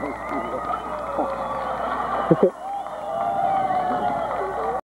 Thank you.